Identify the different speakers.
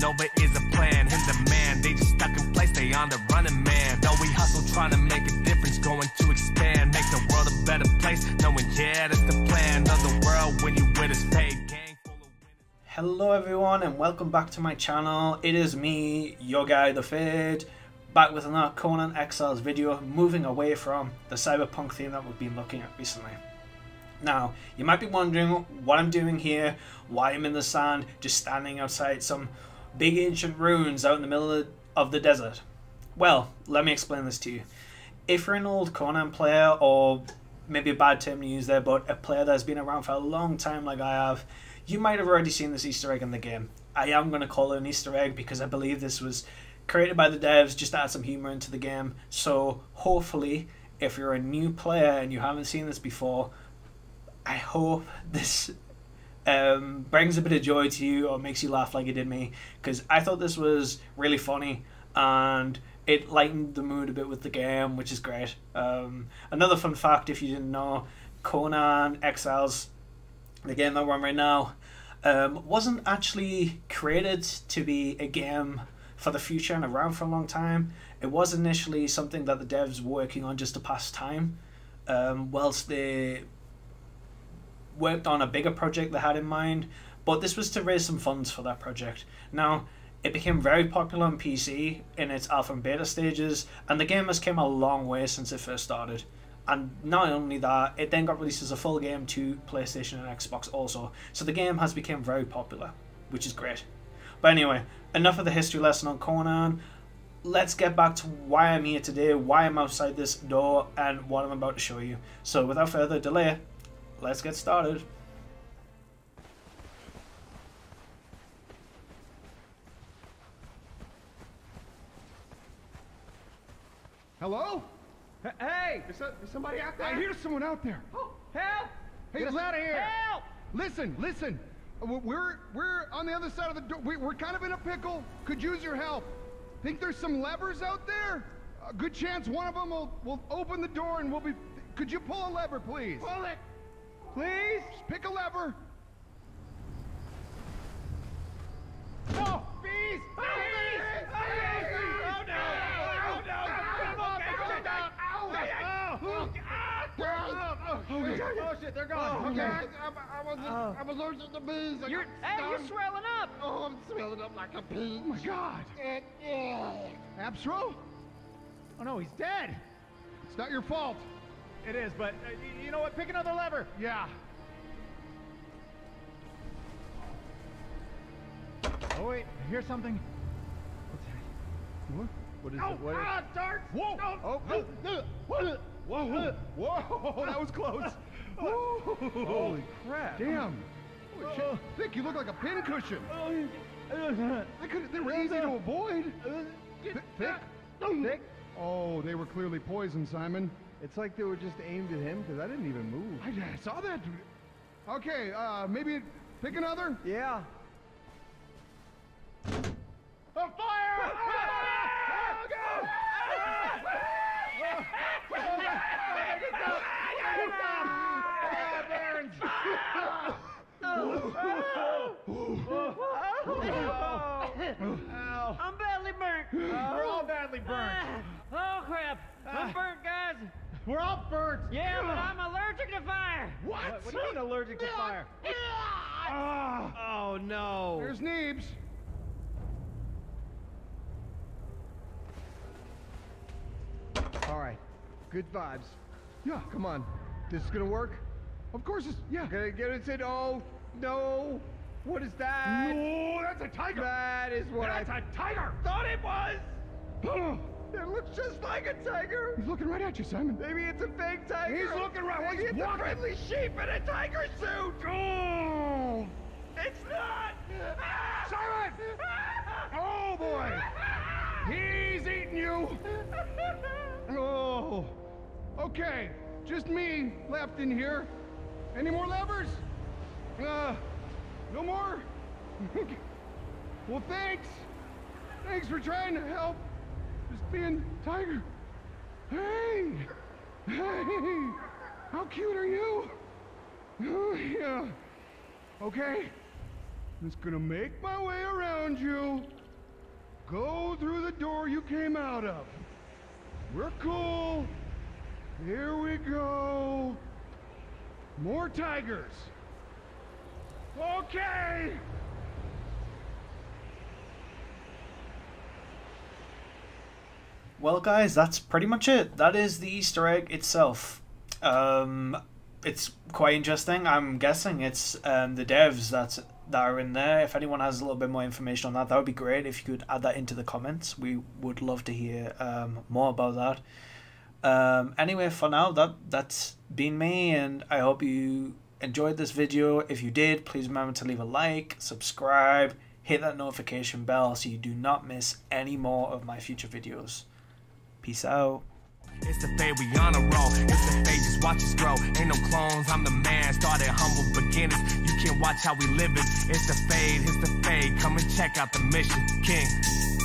Speaker 1: Nova is a plan, in demand. They just stuck in place, they on the running man. Though we hustle, trying to make a difference, going to expand, make the world a better place. Knowing, yeah, that's the plan of the world when you with us, winners.
Speaker 2: Hello everyone and welcome back to my channel. It is me, your guy the Fade, back with another Conan Exiles video, moving away from the cyberpunk theme that we've been looking at recently. Now, you might be wondering what I'm doing here, why I'm in the sand, just standing outside some big ancient ruins out in the middle of the desert. Well, let me explain this to you. If you're an old Conan player, or maybe a bad term to use there, but a player that's been around for a long time like I have, you might have already seen this Easter egg in the game. I am going to call it an Easter egg because I believe this was created by the devs just to add some humor into the game. So hopefully, if you're a new player and you haven't seen this before, I hope this um, brings a bit of joy to you or makes you laugh like it did me because I thought this was really funny and it lightened the mood a bit with the game, which is great. Um, another fun fact, if you didn't know, Conan Exiles, the game that we're on right now, um, wasn't actually created to be a game for the future and around for a long time. It was initially something that the devs were working on just to pass time, um, whilst they worked on a bigger project they had in mind, but this was to raise some funds for that project. Now, it became very popular on PC in its alpha and beta stages, and the game has came a long way since it first started. And not only that, it then got released as a full game to PlayStation and Xbox also. So the game has become very popular, which is great. But anyway, enough of the history lesson on Conan. Let's get back to why I'm here today, why I'm outside this door, and what I'm about to show you. So without further delay, let's get started.
Speaker 3: Hello?
Speaker 4: H- Hey!
Speaker 3: Is, that, is somebody out there?
Speaker 4: I
Speaker 3: I hear someone out there.
Speaker 4: Oh, help!
Speaker 3: Hey, get us out of here.
Speaker 4: Help!
Speaker 3: Listen, listen. We- We're we're on the other side of the door. We, we're kind of in a pickle. Could use your help. Think there's some levers out there? A good chance one of them will will open the door and we'll be. Could you pull a lever, please?
Speaker 4: Pull it! Please?
Speaker 3: Just pick a lever.
Speaker 4: Oh, bees! Bees! Bees! Oh, no! Oh, no! Come on, get down! Oh, oh, oh, oh, shit, they're gone.
Speaker 3: Okay.
Speaker 4: Okay.
Speaker 3: I, I was
Speaker 4: Oh.
Speaker 3: I'm allergic to bees. I
Speaker 4: You're, hey, you're swelling up!
Speaker 3: Oh, I'm swelling up like a pig. Oh my God. Appsro?
Speaker 4: Oh, no, he's dead!
Speaker 3: It's not your fault.
Speaker 4: It is, but uh, you know what? Pick another lever.
Speaker 3: Yeah.
Speaker 4: Oh, wait, I hear something.
Speaker 3: what's What?
Speaker 4: What is
Speaker 3: Oh,
Speaker 4: it? What is
Speaker 3: ah, darts!
Speaker 4: Whoa!
Speaker 3: No.
Speaker 4: Oh,
Speaker 3: no.
Speaker 4: no.
Speaker 3: Whoa! Whoa! Whoa! That was close. Whoa!
Speaker 4: Holy crap.
Speaker 3: Damn! Holy shit. Thick, you look like a pincushion. I could. They were easy to avoid. Thick. Thick.
Speaker 4: Thick?
Speaker 3: Oh, they were clearly poisoned, Simon.
Speaker 5: It's like they were just aimed at him because I didn't even move.
Speaker 3: I, I saw that. Okay, uh, maybe pick another.
Speaker 5: Yeah.
Speaker 3: A fire!
Speaker 6: I'm badly burnt.
Speaker 4: We're all badly burned.
Speaker 6: Oh crap! I'm burnt, guys.
Speaker 4: We're all burnt.
Speaker 6: Yeah, but I'm allergic to fire.
Speaker 4: What? What do you mean allergic to fire? Oh no.
Speaker 3: There's Neebs.
Speaker 5: All right. Good vibes.
Speaker 3: Yeah,
Speaker 5: Come on. This is gonna work.
Speaker 3: of course it's yeah.
Speaker 5: Gonna get it to oh, no, no. What is that?
Speaker 3: No, that's a tiger.
Speaker 5: That is what
Speaker 3: That's
Speaker 5: I
Speaker 3: a tiger.
Speaker 5: thought it was. It looks just like a tiger.
Speaker 3: He's looking right at you, Simon.
Speaker 5: Maybe it's a fake tiger.
Speaker 3: He's looking right-
Speaker 5: Maybe
Speaker 3: he's
Speaker 5: it's a friendly sheep in a tiger suit.
Speaker 3: Oh,
Speaker 5: It's not.
Speaker 3: Simon! Oh boy, he's eating you. Oh, okay, just me left in here. Any more levers? Uh, no more. well, thanks. Thanks for trying to help. Just being tiger. Hey, hey, how cute are you? Oh yeah. Okay. I'm just gonna make my way around you. Go through the door you came out of. We're cool. Here we go. More tigers. Okay.
Speaker 2: Well, guys, that's pretty much it. That is the Easter egg itself. Um, it's quite interesting. I'm guessing it's um, the devs that's that are in there. If anyone has a little bit more information on that, that would be great. If you could add that into the comments, we would love to hear um, more about that. Um, anyway, for now, that that's been me, and I hope you enjoyed this video. If you did, please remember to leave a like, subscribe, hit that notification bell so you do not miss any more of my future videos. Peace out.
Speaker 1: It's the fade, we on a roll. It's the fade, just watch us grow. Ain't no clones, I'm the man. Started humble beginners. You can watch how we live it. It's the fade, it's the fade. Come and check out the mission. King.